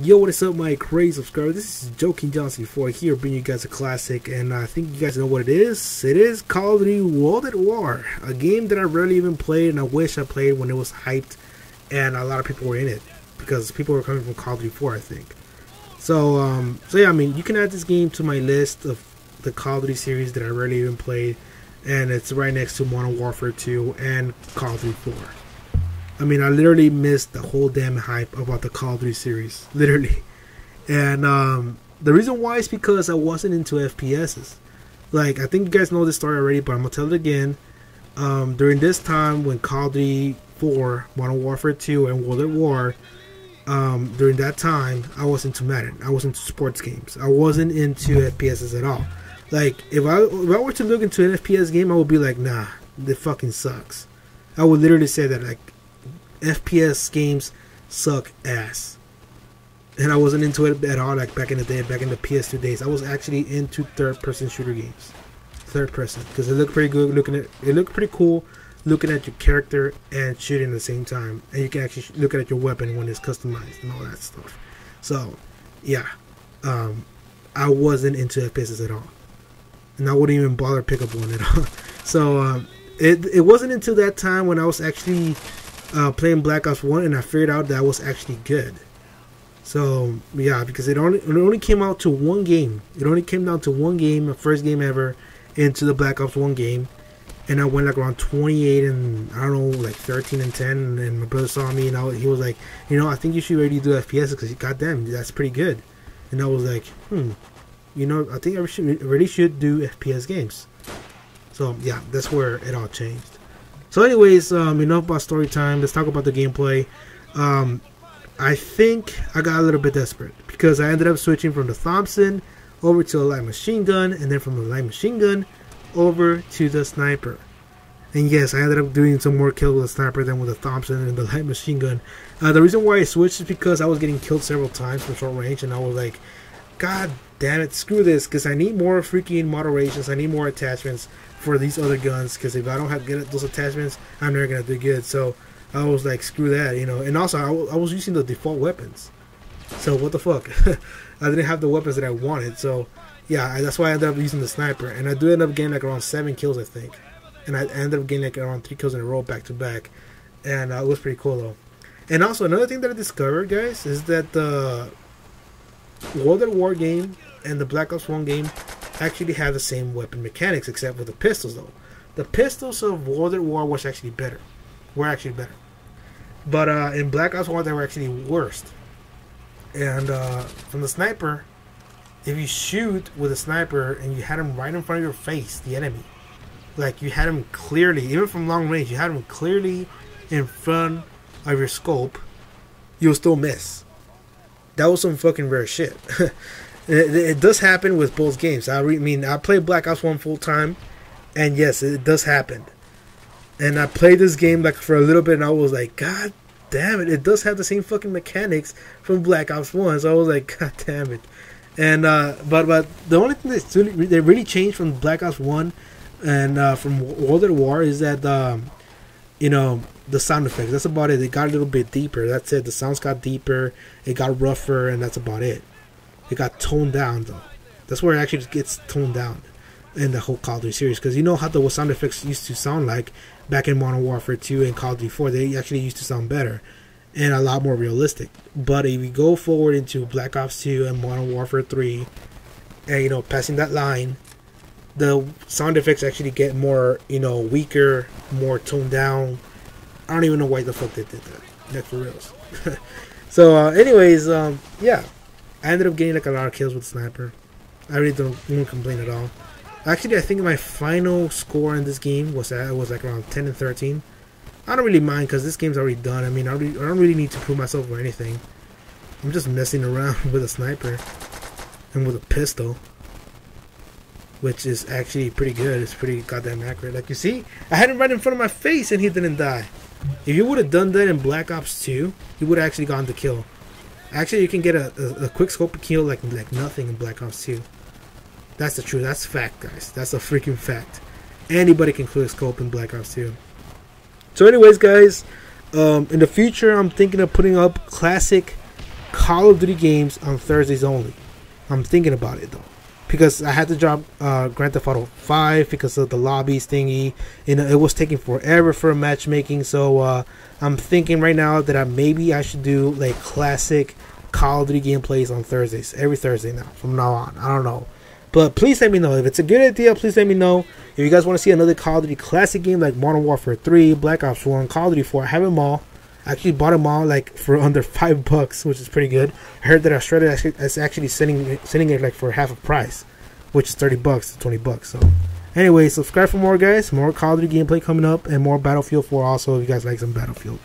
Yo, what is up, my crazy subscribers? This is Joe King Giant 74 here, bringing you guys a classic, and I think you guys know what it is. It is Call of Duty World at War, a game that I rarely even played, and I wish I played when it was hyped, and a lot of people were in it because people were coming from Call of Duty 4, I think. So, um, so yeah, I mean, you can add this game to my list of the Call of Duty series that I rarely even played, and it's right next to Modern Warfare 2 and Call of Duty 4. I mean, I literally missed the whole damn hype about the Call of Duty series, literally. And um, the reason why is because I wasn't into FPSs. Like, I think you guys know this story already, but I'm gonna tell it again. Um, during this time when Call of Duty 4, Modern Warfare 2, and World at War, um, during that time, I was into Madden. I was into sports games. I wasn't into FPSs at all. Like, if I if I were to look into an FPS game, I would be like, nah, it fucking sucks. I would literally say that, like, FPS games suck ass. And I wasn't into it at all like back in the day, back in the PS2 days. I was actually into third person shooter games. Third person. Because it looked pretty good looking at it looked pretty cool looking at your character and shooting at the same time. And you can actually look at your weapon when it's customized and all that stuff. So yeah. Um I wasn't into FPSs at all. And I wouldn't even bother pick up one at all. So um it it wasn't until that time when I was actually uh, playing Black Ops One, and I figured out that was actually good. So yeah, because it only it only came out to one game. It only came down to one game, the first game ever, into the Black Ops One game, and I went like around 28 and I don't know, like 13 and 10. And my brother saw me, and I, he was like, you know, I think you should already do FPS because goddamn, that's pretty good. And I was like, hmm, you know, I think I should really should do FPS games. So yeah, that's where it all changed. So, anyways, um, enough about story time. Let's talk about the gameplay. Um, I think I got a little bit desperate because I ended up switching from the Thompson over to a light machine gun, and then from the light machine gun over to the sniper. And yes, I ended up doing some more kills with the sniper than with the Thompson and the light machine gun. Uh, the reason why I switched is because I was getting killed several times from short range, and I was like, God damn it, screw this, because I need more freaking moderations, I need more attachments for these other guns because if I don't have good those attachments, I'm never gonna do good. So I was like, screw that, you know. And also, I, was using the default weapons. So what the fuck? I didn't have the weapons that I wanted. So yeah, that's why I ended up using the sniper. And I do end up getting like around seven kills, I think. And I ended up getting like around three kills in a row back to back. And uh, it was pretty cool though. And also another thing that I discovered, guys, is that the World at War game and the Black Ops One game actually have the same weapon mechanics, except with the pistols though. The pistols of World at War was actually better. Were actually better. But uh, in Black Ops 1, they were actually worst. And uh, from the sniper, if you shoot with a sniper and you had him right in front of your face, the enemy, like you had him clearly, even from long range, you had him clearly in front of your scope, you'll still miss. That was some fucking rare shit. It, it, does happen with both games. I re- mean, I played Black Ops 1 full time, and yes, it does happen. And I played this game like for a little bit, and I was like, God damn it, it does have the same fucking mechanics from Black Ops 1. So I was like, God damn it. And, uh, but, but the only thing that's really, that really changed from Black Ops 1 and uh, from World at War is that, um, you know, the sound effects. That's about it. It got a little bit deeper. That's it. The sounds got deeper, it got rougher, and that's about it. It got toned down though. That's where it actually gets toned down in the whole Call of Duty series because you know how the sound effects used to sound like back in Modern Warfare 2 and Call of Duty 4. They actually used to sound better and a lot more realistic. But if we go forward into Black Ops 2 and Modern Warfare 3, and you know, passing that line, the sound effects actually get more, you know, weaker, more toned down. I don't even know why the fuck they did that. That's for reals. so, uh, anyways, um, yeah, I ended up getting like a lot of kills with sniper. I really don't, won't complain at all. Actually, I think my final score in this game was uh, was like around 10 and 13. I don't really mind because this game's already done. I mean, I, I don't really need to prove myself or anything. I'm just messing around with a sniper and with a pistol, which is actually pretty good. It's pretty goddamn accurate. Like you see, I had him right in front of my face and he didn't die. If you would have done that in Black Ops 2, you would have actually gotten the kill. Actually, you can get a, a, a, quick scope kill like like nothing in Black Ops 2. That's the truth. That's fact, guys. That's a freaking fact. Anybody can quick scope in Black Ops 2. So, anyways, guys, um, in the future, I'm thinking of putting up classic Call of Duty games on Thursdays only. I'm thinking about it though, because I had to drop uh, Grand Theft Auto 5 because of the lobbies thingy, and it was taking forever for matchmaking. So uh, I'm thinking right now that I maybe I should do like classic Call of Duty gameplays on Thursdays, every Thursday now from now on. I don't know. But please let me know if it's a good idea. Please let me know if you guys want to see another Call of Duty classic game like Modern Warfare 3, Black Ops 1, Call of Duty 4. I have them all. I actually bought them all like for under five bucks, which is pretty good. I heard that Australia is actually sending sending it like for half a price, which is 30 bucks to 20 bucks. So, anyway, subscribe for more guys. More Call of Duty gameplay coming up, and more Battlefield 4 also if you guys like some Battlefield.